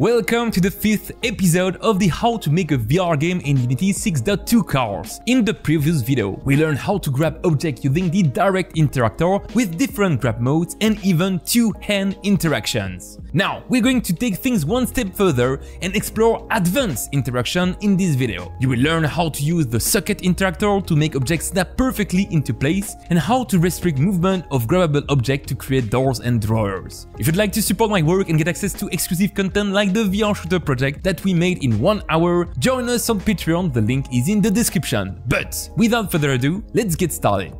Welcome to the fifth episode of the How to Make a VR Game in Unity 6.2 course. In the previous video, we learned how to grab objects using the Direct Interactor with different grab modes and even two-hand interactions. Now, we're going to take things one step further and explore advanced interaction in this video. You will learn how to use the Socket Interactor to make objects snap perfectly into place and how to restrict movement of grabbable objects to create doors and drawers. If you'd like to support my work and get access to exclusive content like the VR Shooter project that we made in one hour, join us on Patreon, the link is in the description. But without further ado, let's get started.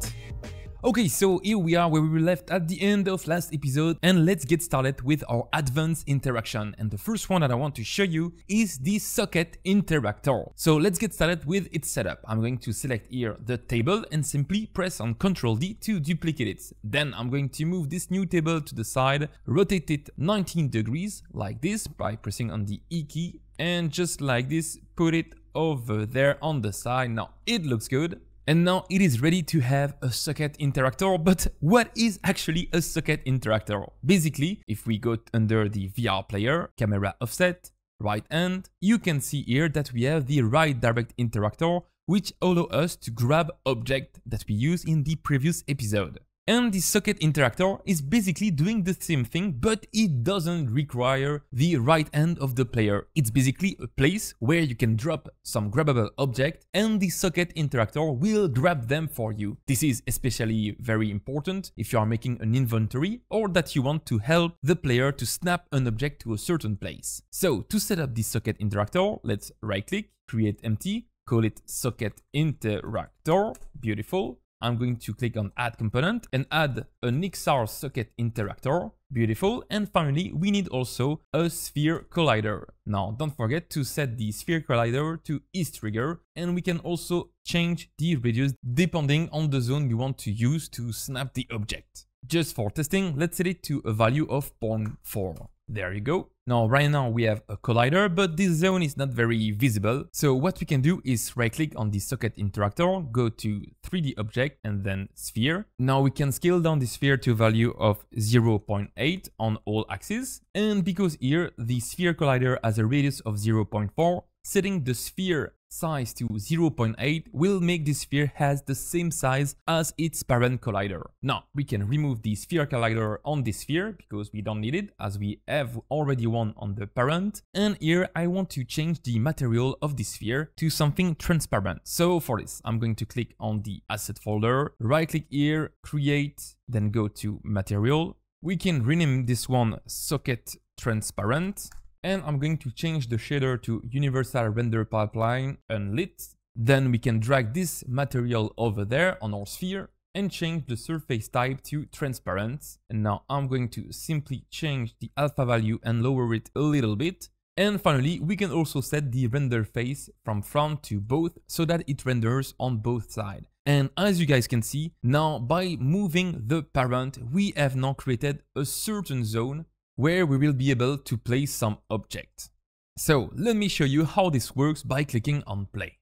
Okay, so here we are where we were left at the end of last episode and let's get started with our advanced interaction. And the first one that I want to show you is the socket interactor. So let's get started with its setup. I'm going to select here the table and simply press on Ctrl D to duplicate it. Then I'm going to move this new table to the side, rotate it 19 degrees like this by pressing on the E key and just like this, put it over there on the side. Now it looks good. And now it is ready to have a socket interactor, but what is actually a socket interactor? Basically, if we go under the VR player, camera offset, right hand, you can see here that we have the right direct interactor, which allow us to grab object that we use in the previous episode. And the socket interactor is basically doing the same thing, but it doesn't require the right hand of the player. It's basically a place where you can drop some grabbable object and the socket interactor will grab them for you. This is especially very important if you are making an inventory or that you want to help the player to snap an object to a certain place. So to set up the socket interactor, let's right click, create empty, call it socket interactor, beautiful. I'm going to click on add component and add an XR socket interactor. Beautiful. And finally, we need also a sphere collider. Now, don't forget to set the sphere collider to is trigger and we can also change the radius depending on the zone we want to use to snap the object. Just for testing, let's set it to a value of 0.4. There you go. Now, right now we have a collider, but this zone is not very visible. So what we can do is right click on the socket interactor, go to 3D object and then sphere. Now we can scale down the sphere to a value of 0.8 on all axes. And because here the sphere collider has a radius of 0.4, setting the sphere size to 0.8 will make the sphere has the same size as its parent collider. Now, we can remove the sphere collider on this sphere because we don't need it as we have already one on the parent. And here I want to change the material of the sphere to something transparent. So for this, I'm going to click on the asset folder, right click here, create, then go to material. We can rename this one socket transparent and I'm going to change the shader to universal render pipeline unlit. Then we can drag this material over there on our sphere and change the surface type to transparent. And now I'm going to simply change the alpha value and lower it a little bit. And finally, we can also set the render face from front to both so that it renders on both sides. And as you guys can see, now by moving the parent, we have now created a certain zone where we will be able to place some object. So let me show you how this works by clicking on play.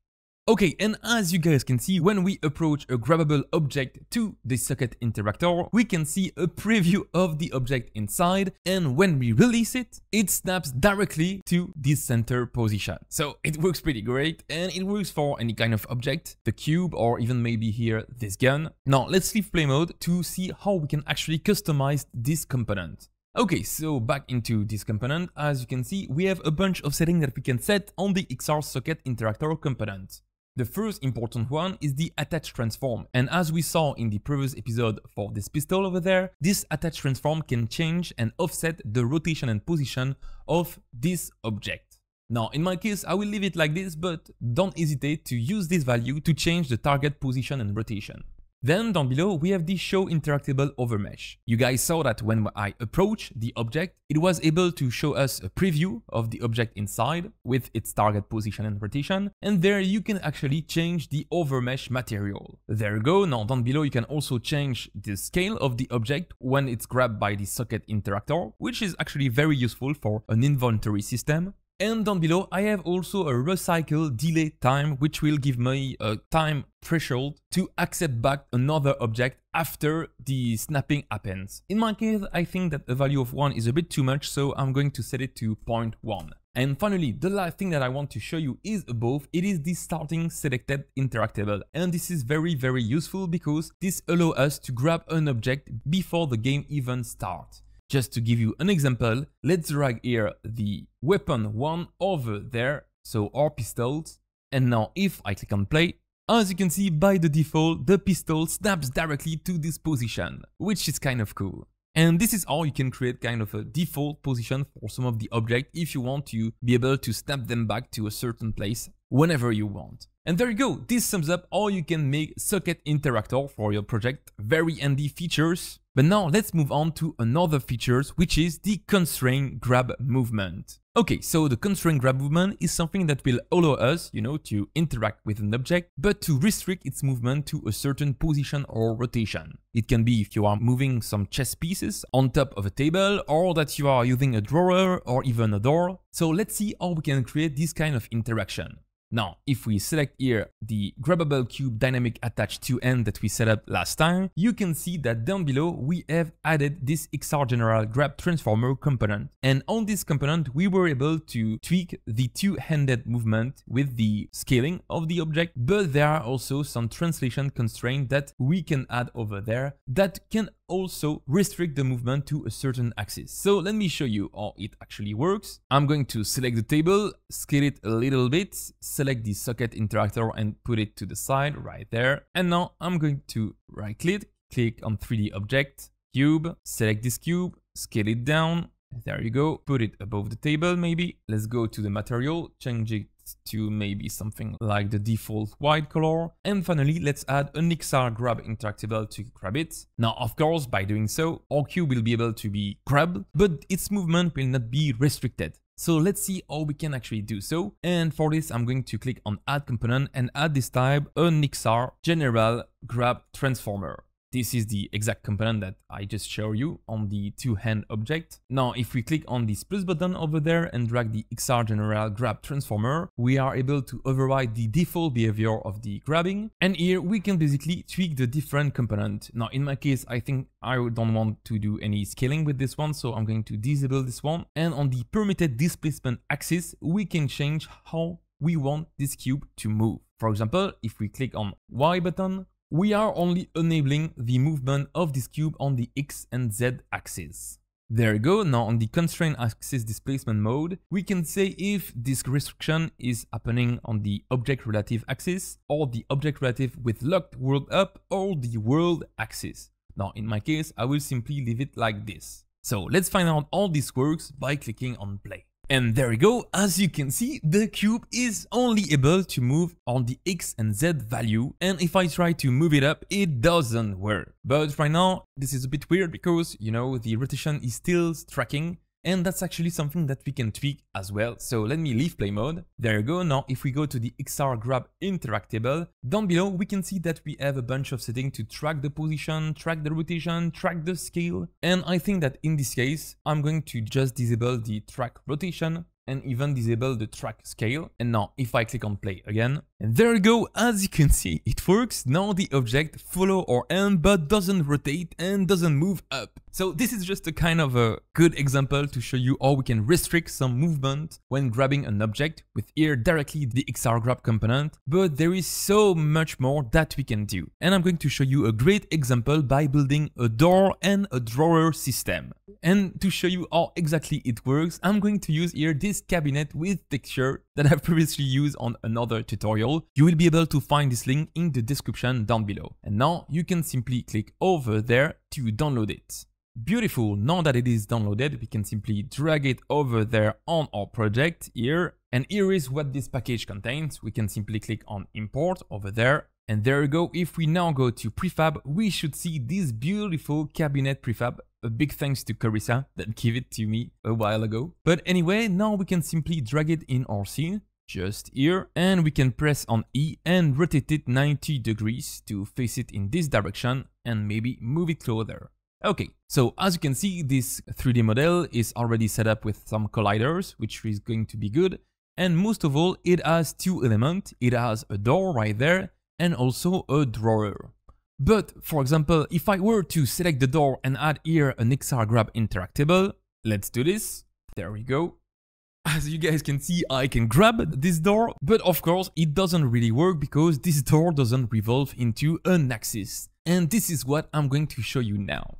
Okay, and as you guys can see, when we approach a grabbable object to the socket interactor, we can see a preview of the object inside, and when we release it, it snaps directly to the center position. So it works pretty great, and it works for any kind of object, the cube, or even maybe here, this gun. Now let's leave play mode to see how we can actually customize this component. Okay, so back into this component, as you can see, we have a bunch of settings that we can set on the XR socket interactor component. The first important one is the attach transform, and as we saw in the previous episode for this pistol over there, this attach transform can change and offset the rotation and position of this object. Now, in my case, I will leave it like this, but don't hesitate to use this value to change the target position and rotation. Then down below, we have the show interactable hover mesh. You guys saw that when I approach the object, it was able to show us a preview of the object inside with its target position and rotation. And there you can actually change the hover mesh material. There you go. Now down below, you can also change the scale of the object when it's grabbed by the socket interactor, which is actually very useful for an inventory system. And down below, I have also a recycle delay time, which will give me a time threshold to accept back another object after the snapping happens. In my case, I think that a value of 1 is a bit too much, so I'm going to set it to 0.1. And finally, the last thing that I want to show you is above, it is the starting selected interactable. And this is very, very useful because this allows us to grab an object before the game even starts. Just to give you an example, let's drag here the weapon one over there, so our pistols. And now if I click on play, as you can see by the default, the pistol snaps directly to this position, which is kind of cool. And this is how you can create kind of a default position for some of the objects if you want to be able to snap them back to a certain place whenever you want. And there you go, this sums up how you can make Socket Interactor for your project. Very handy features. But now let's move on to another features, which is the constraint grab movement. Okay, so the constraint grab movement is something that will allow us, you know, to interact with an object, but to restrict its movement to a certain position or rotation. It can be if you are moving some chess pieces on top of a table, or that you are using a drawer or even a door. So let's see how we can create this kind of interaction. Now, if we select here the grabbable cube dynamic attached to end that we set up last time, you can see that down below we have added this XR General Grab Transformer component. And on this component, we were able to tweak the two-handed movement with the scaling of the object, but there are also some translation constraints that we can add over there that can also restrict the movement to a certain axis. So let me show you how it actually works. I'm going to select the table, scale it a little bit, select the socket interactor and put it to the side right there. And now I'm going to right click, click on 3D object, cube, select this cube, scale it down. There you go. Put it above the table maybe. Let's go to the material, change it to maybe something like the default white color. And finally, let's add an XR grab interactable to grab it. Now, of course, by doing so, our cube will be able to be grabbed, but its movement will not be restricted. So let's see how we can actually do so. And for this, I'm going to click on add component and add this type an XR general grab transformer. This is the exact component that I just showed you on the two-hand object. Now, if we click on this plus button over there and drag the XR General Grab Transformer, we are able to override the default behavior of the grabbing. And here we can basically tweak the different component. Now, in my case, I think I don't want to do any scaling with this one, so I'm going to disable this one. And on the permitted displacement axis, we can change how we want this cube to move. For example, if we click on Y button, we are only enabling the movement of this cube on the X and Z axis. There you go, now on the constraint axis displacement mode, we can say if this restriction is happening on the object relative axis or the object relative with locked world up or the world axis. Now in my case, I will simply leave it like this. So let's find out how this works by clicking on play. And there we go, as you can see, the cube is only able to move on the X and Z value, and if I try to move it up, it doesn't work. But right now, this is a bit weird because, you know, the rotation is still tracking, and that's actually something that we can tweak as well. So let me leave play mode. There you go. Now, if we go to the XR Grab Interactable, down below, we can see that we have a bunch of settings to track the position, track the rotation, track the scale. And I think that in this case, I'm going to just disable the track rotation and even disable the track scale. And now if I click on play again, and there you go, as you can see, it works. Now the object follow or hand but doesn't rotate and doesn't move up. So this is just a kind of a good example to show you how we can restrict some movement when grabbing an object with here directly the XR grab component, but there is so much more that we can do. And I'm going to show you a great example by building a door and a drawer system. And to show you how exactly it works, I'm going to use here this cabinet with texture that I've previously used on another tutorial. You will be able to find this link in the description down below. And now you can simply click over there to download it. Beautiful, now that it is downloaded, we can simply drag it over there on our project here. And here is what this package contains. We can simply click on import over there. And there you go, if we now go to prefab, we should see this beautiful cabinet prefab. A big thanks to Carissa that gave it to me a while ago. But anyway, now we can simply drag it in our scene just here and we can press on E and rotate it 90 degrees to face it in this direction and maybe move it closer. Okay, so as you can see, this 3D model is already set up with some colliders, which is going to be good. And most of all, it has two elements. It has a door right there and also a drawer. But for example, if I were to select the door and add here an XR grab interactable, let's do this. There we go. As you guys can see, I can grab this door, but of course it doesn't really work because this door doesn't revolve into an axis. And this is what I'm going to show you now.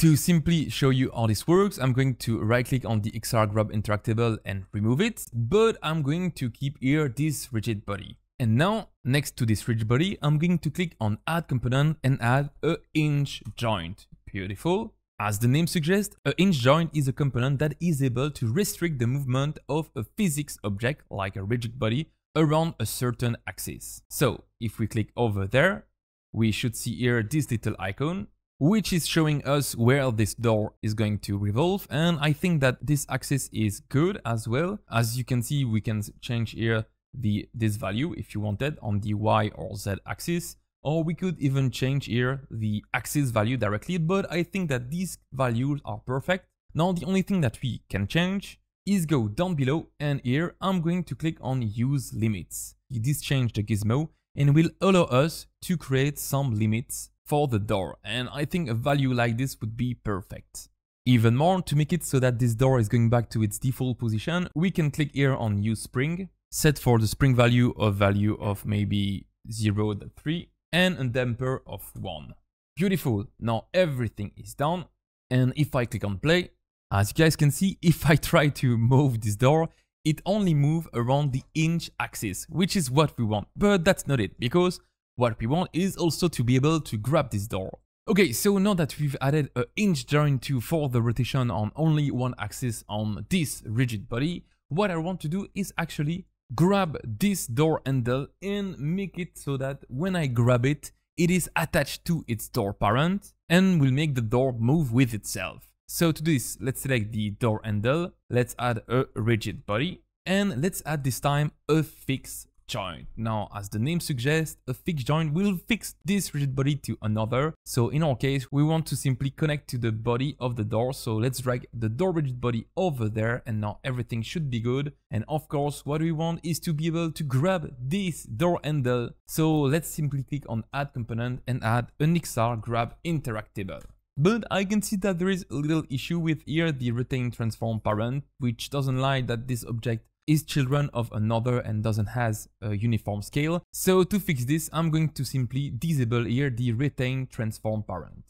To simply show you how this works, I'm going to right click on the XR Grab interactable and remove it, but I'm going to keep here this rigid body. And now, next to this rigid body, I'm going to click on add component and add a hinge joint. Beautiful. As the name suggests, a hinge joint is a component that is able to restrict the movement of a physics object, like a rigid body, around a certain axis. So, if we click over there, we should see here this little icon, which is showing us where this door is going to revolve. And I think that this axis is good as well. As you can see, we can change here the this value if you wanted on the Y or Z axis. Or we could even change here the axis value directly, but I think that these values are perfect. Now the only thing that we can change is go down below and here I'm going to click on use limits. This change the gizmo and will allow us to create some limits for the door and I think a value like this would be perfect. Even more, to make it so that this door is going back to its default position, we can click here on use spring, set for the spring value of value of maybe 0.3 and a damper of 1. Beautiful, now everything is done and if I click on play, as you guys can see, if I try to move this door, it only moves around the hinge axis, which is what we want. But that's not it, because what we want is also to be able to grab this door. Okay, so now that we've added a hinge joint to for the rotation on only one axis on this rigid body, what I want to do is actually grab this door handle and make it so that when I grab it, it is attached to its door parent and will make the door move with itself. So to do this, let's select the door handle, let's add a rigid body, and let's add this time a fixed joint. Now, as the name suggests, a fixed joint will fix this rigid body to another. So in our case, we want to simply connect to the body of the door. So let's drag the door rigid body over there and now everything should be good. And of course, what we want is to be able to grab this door handle. So let's simply click on add component and add an XR grab interactable. But I can see that there is a little issue with here the retain transform parent, which doesn't like that this object is children of another and doesn't has a uniform scale. So to fix this, I'm going to simply disable here the retain transform parent.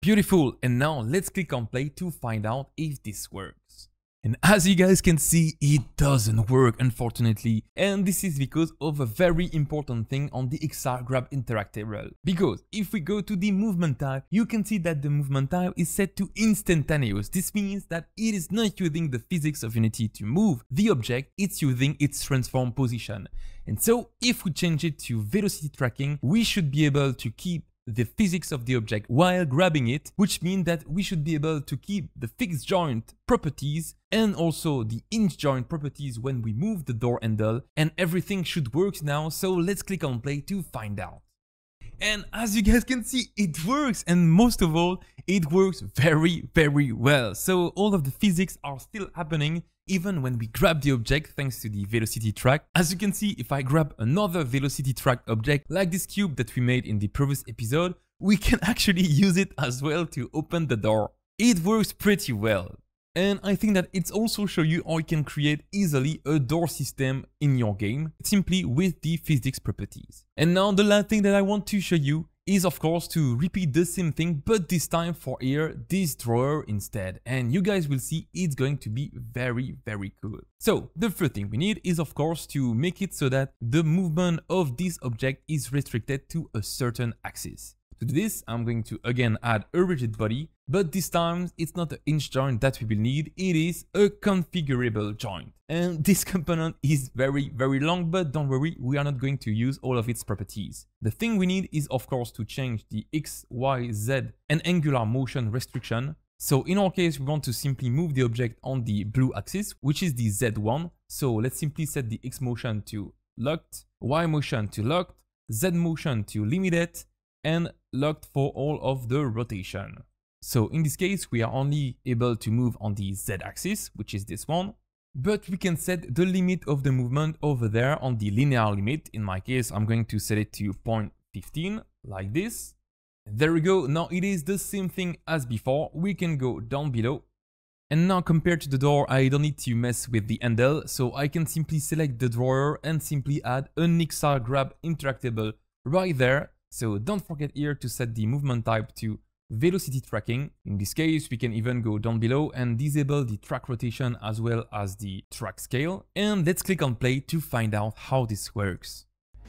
Beautiful, and now let's click on play to find out if this works. And as you guys can see, it doesn't work unfortunately. And this is because of a very important thing on the XR Grab Interactive interactable. Because if we go to the movement type, you can see that the movement type is set to instantaneous. This means that it is not using the physics of Unity to move the object, it's using its transform position. And so if we change it to velocity tracking, we should be able to keep the physics of the object while grabbing it, which means that we should be able to keep the fixed joint properties and also the hinge joint properties when we move the door handle and everything should work now, so let's click on play to find out. And as you guys can see, it works and most of all, it works very, very well. So all of the physics are still happening even when we grab the object thanks to the velocity track. As you can see, if I grab another velocity track object like this cube that we made in the previous episode, we can actually use it as well to open the door. It works pretty well. And I think that it's also show you how you can create easily a door system in your game simply with the physics properties. And now the last thing that I want to show you is of course to repeat the same thing but this time for here this drawer instead and you guys will see it's going to be very very cool. So the first thing we need is of course to make it so that the movement of this object is restricted to a certain axis. To do this, I'm going to again add a rigid body, but this time it's not a hinge joint that we will need, it is a configurable joint. And this component is very, very long, but don't worry, we are not going to use all of its properties. The thing we need is of course to change the X, Y, Z and angular motion restriction. So in our case, we want to simply move the object on the blue axis, which is the Z1. So let's simply set the X motion to locked, Y motion to locked, Z motion to limited, and locked for all of the rotation. So in this case, we are only able to move on the z-axis, which is this one, but we can set the limit of the movement over there on the linear limit. In my case, I'm going to set it to 0.15 like this. There we go, now it is the same thing as before, we can go down below. And now compared to the door, I don't need to mess with the handle, so I can simply select the drawer and simply add an XR Grab interactable right there. So don't forget here to set the movement type to velocity tracking. In this case, we can even go down below and disable the track rotation as well as the track scale. And let's click on play to find out how this works.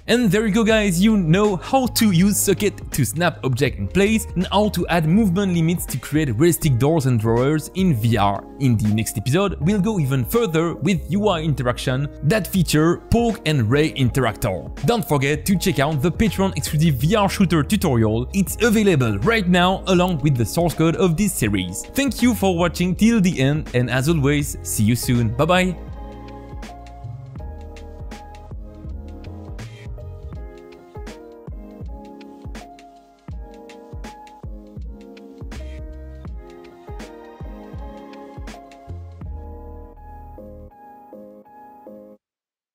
And there you go guys, you know how to use Socket to snap object in place and how to add movement limits to create realistic doors and drawers in VR. In the next episode, we'll go even further with UI interaction that feature Poke and Ray Interactor. Don't forget to check out the Patreon exclusive VR shooter tutorial, it's available right now along with the source code of this series. Thank you for watching till the end and as always, see you soon, bye bye!